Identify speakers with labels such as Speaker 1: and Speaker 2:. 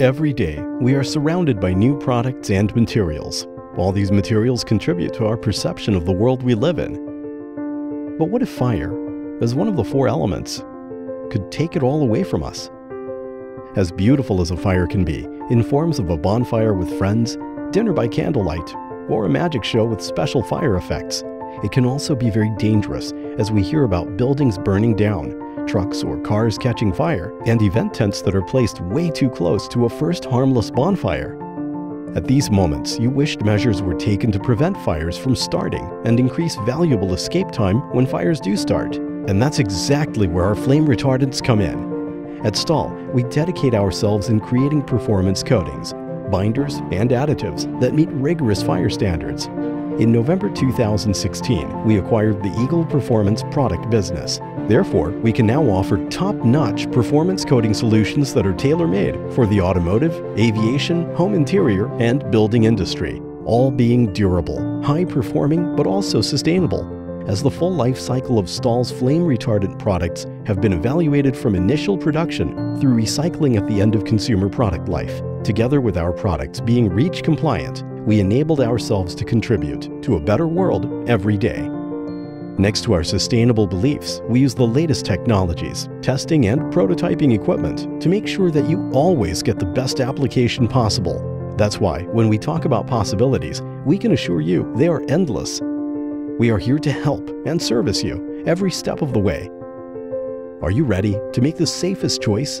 Speaker 1: Every day, we are surrounded by new products and materials. All these materials contribute to our perception of the world we live in. But what if fire, as one of the four elements, could take it all away from us? As beautiful as a fire can be, in forms of a bonfire with friends, dinner by candlelight, or a magic show with special fire effects, it can also be very dangerous as we hear about buildings burning down, trucks or cars catching fire, and event tents that are placed way too close to a first harmless bonfire. At these moments, you wished measures were taken to prevent fires from starting and increase valuable escape time when fires do start. And that's exactly where our flame retardants come in. At Stahl, we dedicate ourselves in creating performance coatings, binders, and additives that meet rigorous fire standards in November 2016, we acquired the Eagle Performance product business. Therefore, we can now offer top-notch performance coating solutions that are tailor-made for the automotive, aviation, home interior, and building industry, all being durable, high-performing, but also sustainable as the full life cycle of Stahl's flame retardant products have been evaluated from initial production through recycling at the end of consumer product life. Together with our products being REACH compliant, we enabled ourselves to contribute to a better world every day. Next to our sustainable beliefs, we use the latest technologies, testing and prototyping equipment to make sure that you always get the best application possible. That's why, when we talk about possibilities, we can assure you they are endless. We are here to help and service you every step of the way. Are you ready to make the safest choice